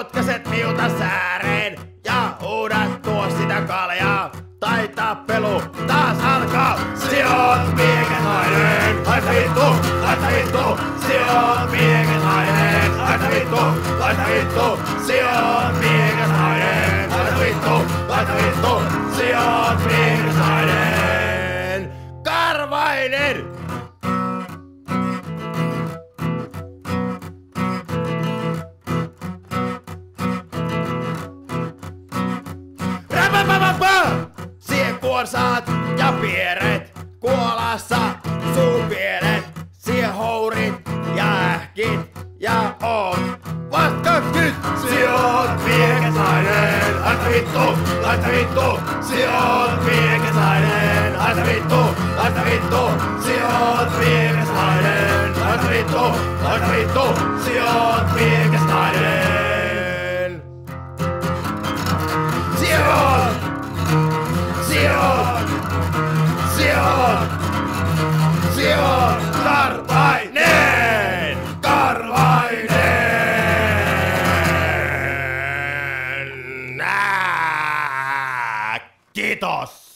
potkaset miuta sääreen ja huudat tuo sitä kaljaa. Tai tappelu taas alkaa. Se on miekenlainen, laita vittu, laita vittu. Se on miekenlainen, laita vittu, laita vittu. Se on miekenlainen, laita vittu, laita vittu. Se on miekenlainen, karvainen. Sie kuorsaat ja pieret kuolassa suupielet. Sie hourit ja ähkit ja oot vasta nyt. Sie oot miekesainen, laita vittu, laita vittu. Sie oot miekesainen, laita vittu, laita vittu. Sie oot miekesainen, laita vittu, laita vittu. Sie oot miekesainen. Sion! Sion! Karvainen! Karvainen! Nää! Kiitos!